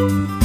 Música